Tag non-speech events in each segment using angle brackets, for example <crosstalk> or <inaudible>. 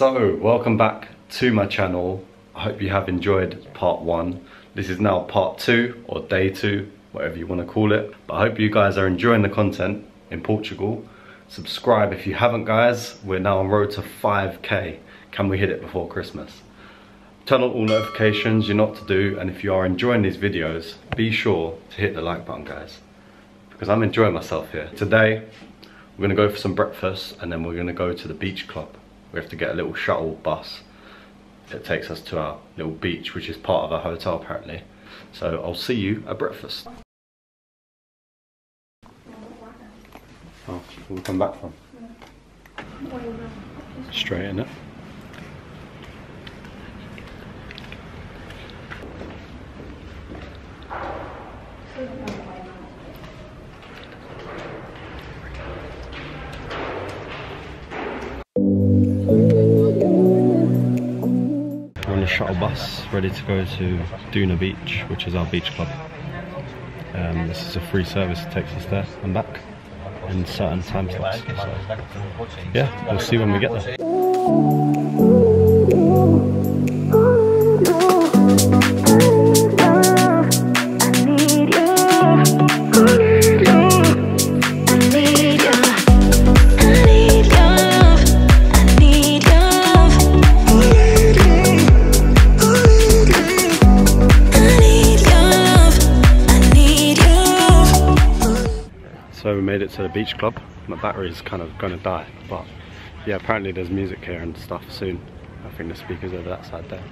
So, welcome back to my channel. I hope you have enjoyed part one. This is now part two or day two, whatever you want to call it. But I hope you guys are enjoying the content in Portugal. Subscribe if you haven't guys. We're now on road to 5k. Can we hit it before Christmas? Turn on all notifications, you know what to do. And if you are enjoying these videos, be sure to hit the like button guys. Because I'm enjoying myself here. Today, we're gonna go for some breakfast and then we're gonna go to the beach club. We have to get a little shuttle bus that takes us to our little beach, which is part of our hotel apparently. So I'll see you at breakfast. Oh, we'll come back from? Straight in it. Shuttle bus, ready to go to Duna Beach, which is our beach club. Um, this is a free service that takes us there and back in certain time slots. So, yeah, we'll see when we get there. To the beach club. My battery's kind of gonna die, but yeah, apparently there's music here and stuff soon. I think the speaker's over that side there.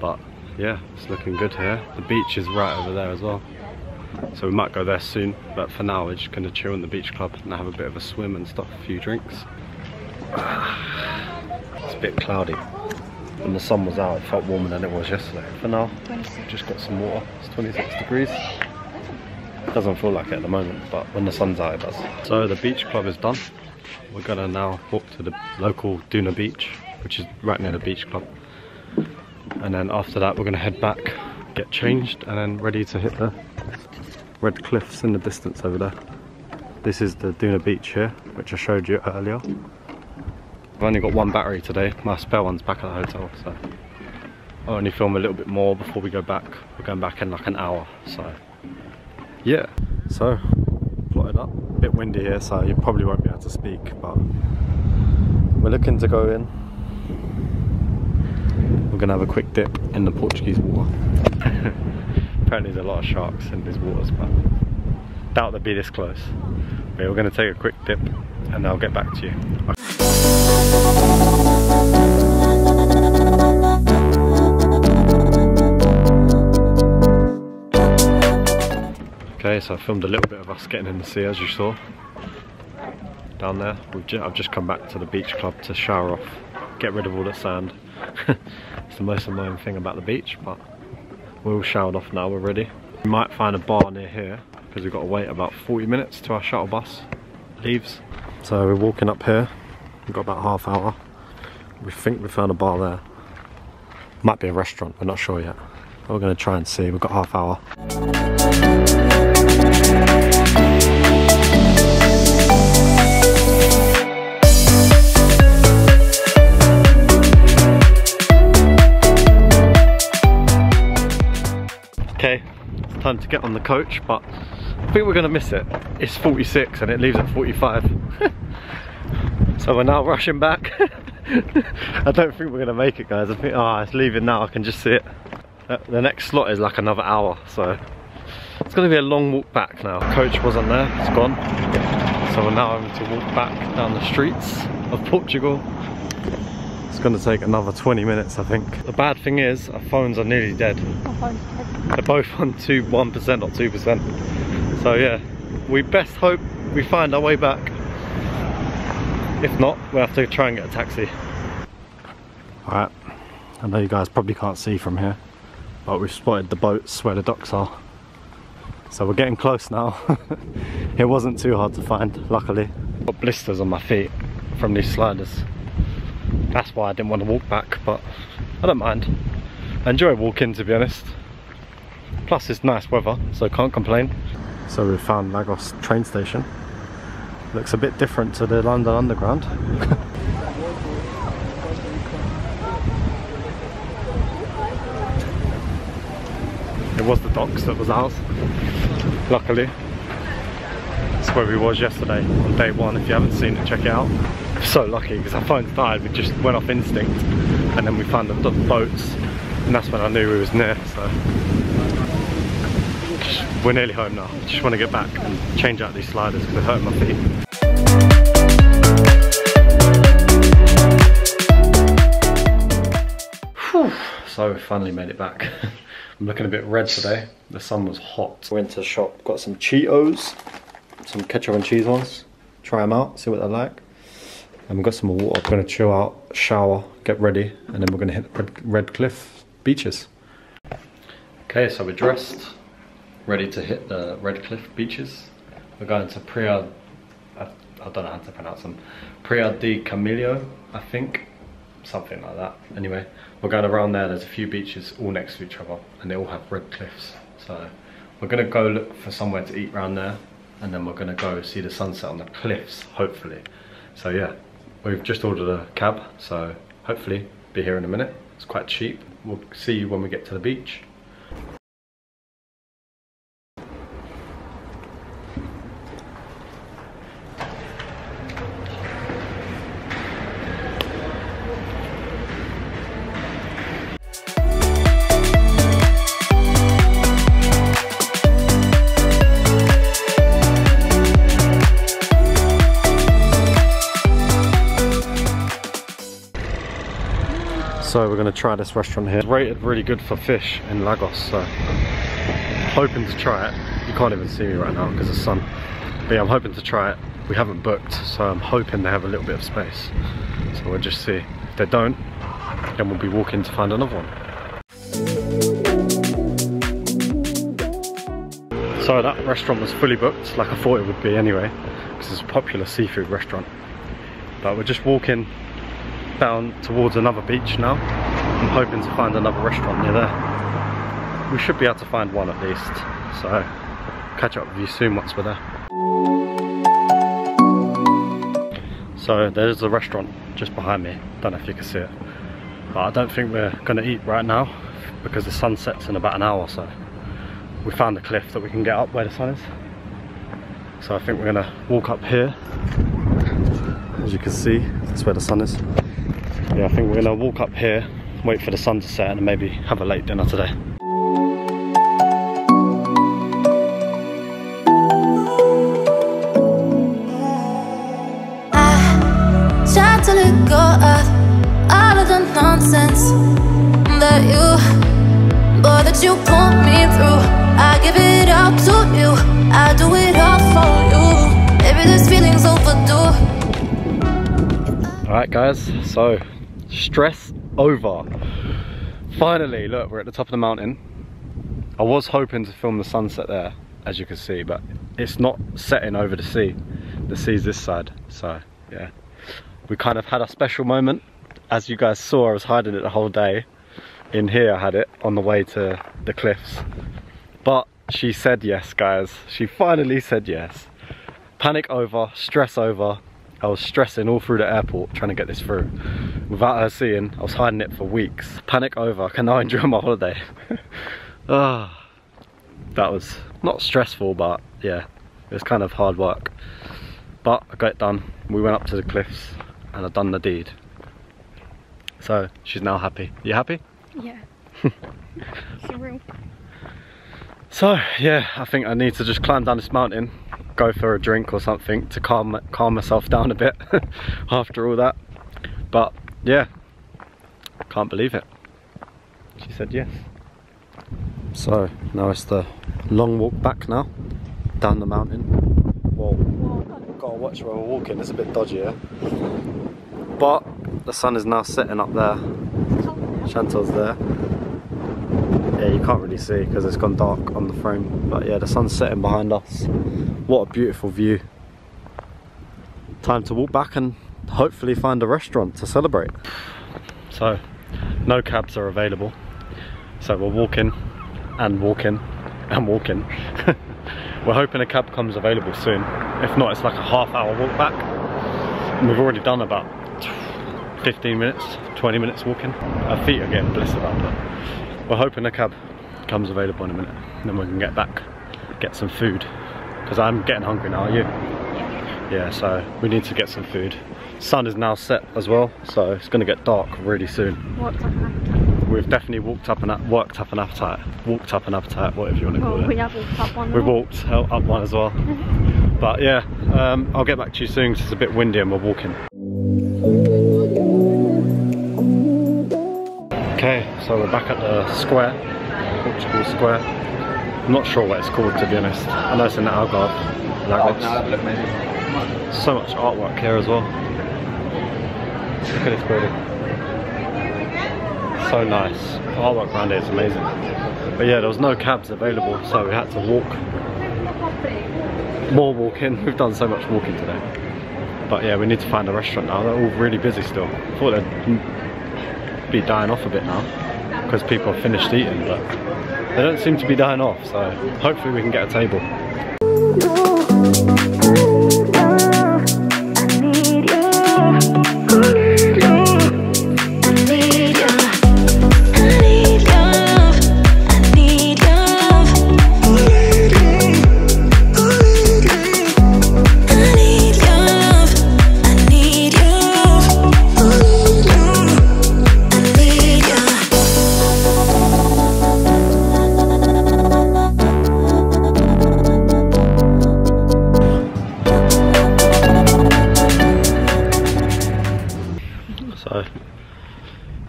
But yeah, it's looking good here. The beach is right over there as well. So we might go there soon, but for now we're just gonna chill in the beach club and have a bit of a swim and stuff, a few drinks. <sighs> It's a bit cloudy. When the sun was out, it felt warmer than it was yesterday. For now, just got some water. It's 26 degrees. Doesn't feel like it at the moment, but when the sun's out it does. So the beach club is done. We're gonna now walk to the local Duna beach, which is right near the beach club. And then after that we're gonna head back, get changed, and then ready to hit the red cliffs in the distance over there. This is the Duna beach here, which I showed you earlier. I've only got one battery today, my spare one's back at the hotel, so I'll only film a little bit more before we go back. We're going back in like an hour, so yeah so plotted up. A bit windy here so you probably won't be able to speak but we're looking to go in. We're gonna have a quick dip in the Portuguese water. <laughs> Apparently there's a lot of sharks in these waters but doubt they'll be this close. But we're gonna take a quick dip and I'll get back to you Okay, so I filmed a little bit of us getting in the sea as you saw. Down there. Ju I've just come back to the beach club to shower off, get rid of all the sand. <laughs> it's the most annoying thing about the beach, but we're all showered off now, we're ready. We might find a bar near here, because we've got to wait about 40 minutes to our shuttle bus leaves. So we're walking up here, we've got about half hour. We think we found a bar there. Might be a restaurant, we're not sure yet. We're going to try and see, we've got half hour. Time to get on the coach, but I think we're gonna miss it. It's 46 and it leaves at 45. <laughs> so we're now rushing back. <laughs> I don't think we're gonna make it guys. I think, oh, it's leaving now, I can just see it. Uh, The next slot is like another hour, so it's gonna be a long walk back now. Coach wasn't there, it's gone. So we're now having to walk back down the streets of Portugal. It's gonna take another 20 minutes, I think. The bad thing is, our phones are nearly dead. They're both on two, 1% or 2%. So yeah, we best hope we find our way back. If not, we'll have to try and get a taxi. Alright, I know you guys probably can't see from here, but we've spotted the boats where the docks are. So we're getting close now. <laughs> it wasn't too hard to find, luckily. Got blisters on my feet from these sliders. That's why I didn't want to walk back, but I don't mind. I enjoy walking to be honest. Plus it's nice weather, so can't complain. So we found Lagos train station. Looks a bit different to the London Underground. <laughs> it was the docks that was ours, luckily. That's where we was yesterday on day one. If you haven't seen it, check it out. So lucky because our phones died. We just went off instinct and then we found the, boats and that's when I knew we was near. So just, we're nearly home now. Just want to get back and change out these sliders because they're hurting my feet. So we finally made it back. <laughs> I'm looking a bit red today. The sun was hot. Went to the shop, got some Cheetos, some ketchup and cheese ones. Try them out, see what they're like. And we've got some more water. We're gonna chill out, shower, get ready, and then we're gonna hit Red, Red Cliff beaches. Okay, so we're dressed, ready to hit the Red Cliff beaches. We're going to Priya, I, I don't know how to pronounce them, Priya di Camillo, I think something like that. Anyway, we're going around there. There's a few beaches all next to each other, and they all have red cliffs. So we're gonna go look for somewhere to eat around there, and then we're gonna go see the sunset on the cliffs, hopefully. So yeah, we've just ordered a cab, so hopefully be here in a minute. It's quite cheap. We'll see you when we get to the beach. So we're gonna try this restaurant here. It's rated really good for fish in Lagos, so hoping to try it. You can't even see me right now because of sun. But yeah, I'm hoping to try it. We haven't booked, so I'm hoping they have a little bit of space. So we'll just see. If they don't, then we'll be walking to find another one. So that restaurant was fully booked, like I thought it would be anyway, because it's a popular seafood restaurant. But we're just walking down towards another beach now. I'm hoping to find another restaurant near there. We should be able to find one at least. So catch up with you soon once we're there. So there's a restaurant just behind me. Don't know if you can see it. But I don't think we're gonna eat right now because the sun sets in about an hour or so. We found a cliff that we can get up where the sun is. So I think we're gonna walk up here. As you can see, that's where the sun is yeah, I think we're gonna walk up here, wait for the sun to set and maybe have a late dinner today. I tried to let go of all of the nonsense that you, boy, that you put me through. I give it all to you, I do it all for you. Maybe this feeling's overdue. Alright guys, so stress over. Finally, look, we're at the top of the mountain. I was hoping to film the sunset there, as you can see, but it's not setting over the sea. The sea's this side, so yeah. We kind of had a special moment. As you guys saw, I was hiding it the whole day. In here I had it on the way to the cliffs. But she said yes, guys. She finally said yes. Panic over, stress over, I was stressing all through the airport trying to get this through. Without her seeing, I was hiding it for weeks. Panic over, I can now enjoy my holiday. <laughs> Ah, that was not stressful, but yeah, it was kind of hard work. But I got it done. We went up to the cliffs and I've done the deed. So she's now happy. You happy? Yeah. <laughs> So yeah, I think I need to just climb down this mountain, go for a drink or something to calm calm myself down a bit <laughs> after all that. But yeah, can't believe it. She said yes. So now it's the long walk back now, down the mountain. Whoa, gotta watch where we're walking, it's a bit dodgy here. But the sun is now setting up there. Chantal's there. Yeah, you can't really see because it's gone dark on the frame. But yeah, the sun's setting behind us. What a beautiful view. Time to walk back and hopefully find a restaurant to celebrate. So, no cabs are available. So we're walking and walking and walking. <laughs> we're hoping a cab comes available soon. If not, it's like a half hour walk back. And we've already done about 15 minutes, 20 minutes walking. Our feet are getting blistered up, but we're hoping a cab comes available in a minute. Then we can get back, get some food. Because I'm getting hungry now, are you? Yeah, so we need to get some food. Sun is now set as well, so it's gonna get dark really soon. We've definitely walked up and worked up an appetite. Walked up an appetite, whatever you want to call Well, it. we have walked up one. We've walked up one as well. <laughs> but yeah, um, I'll get back to you soon because it's a bit windy and we're walking. Okay, so we're back at the square, Portugal Square. I'm not sure what it's called to be honest. I know it's in the Algarve. Lagos. So much artwork here as well. Look at this building. So nice. The artwork around it is amazing. But yeah, there was no cabs available, so we had to walk. More walking. <laughs> We've done so much walking today. But yeah, we need to find a restaurant now. They're all really busy still. I thought they'd be dying off a bit now because people have finished eating, but they don't seem to be dying off. So hopefully we can get a table.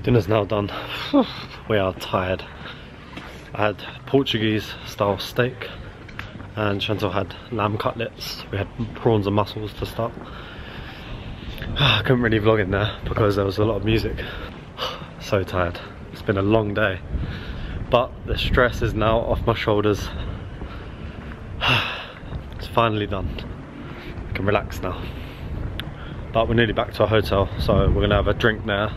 Dinner's now done. <sighs> we are tired. I had Portuguese style steak and Chantal had lamb cutlets. We had prawns and mussels to start. <sighs> I couldn't really vlog in there because there was a lot of music. <sighs> so tired. It's been a long day. But the stress is now off my shoulders. it's finally done. I can relax now but we're nearly back to our hotel so we're gonna have a drink now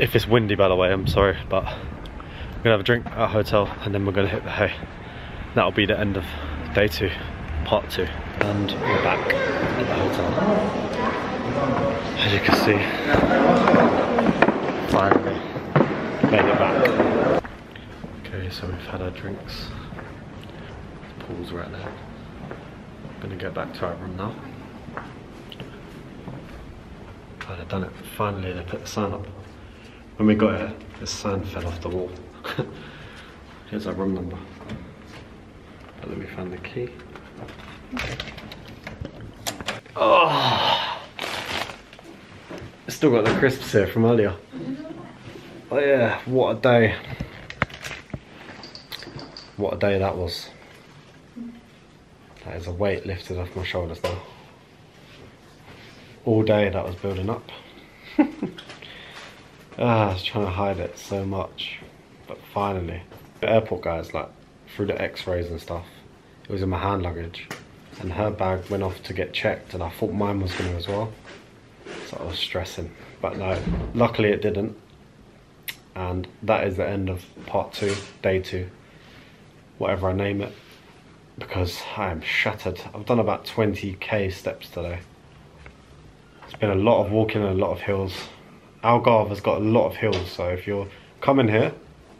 if it's windy by the way I'm sorry but we're gonna have a drink at our hotel and then we're gonna hit the hay. That'll be the end of day two part two and we're back at the hotel. As you can see finally made it back. Okay so we've had our drinks. The pool's right there. Gonna get back to our room now. Oh, they've done it. Finally, they put the sign up. When we got here, the sign fell off the wall. <laughs> Here's our room number. But then we found the key. Oh! Still got the crisps here from earlier. Oh yeah, what a day. What a day that was. That is a weight lifted off my shoulders now all day that was building up. <laughs> ah, I was trying to hide it so much, but finally, the airport guys like through the X-rays and stuff. It was in my hand luggage, and her bag went off to get checked, and I thought mine was going to as well. So I was stressing, but no, luckily it didn't. And that is the end of part two, day two, whatever I name it, because I am shattered. I've done about 20k steps today. It's been a lot of walking and a lot of hills. Algarve has got a lot of hills, so if you're coming here,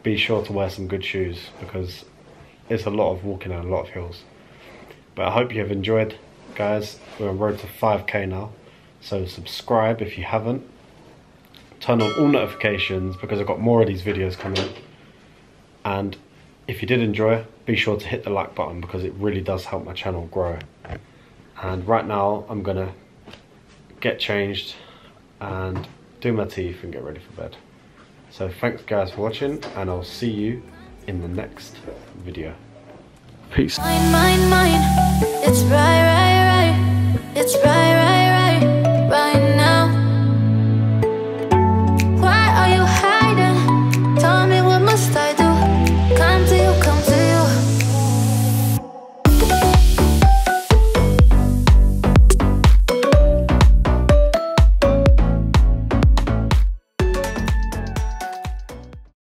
be sure to wear some good shoes because it's a lot of walking and a lot of hills. But I hope you have enjoyed, guys. We're on road to 5k now, so subscribe if you haven't. Turn on all notifications because I've got more of these videos coming. And if you did enjoy, be sure to hit the like button because it really does help my channel grow. And right now, I'm gonna get changed and do my teeth and get ready for bed. So thanks guys for watching and I'll see you in the next video. Peace. Mine, mine, mine.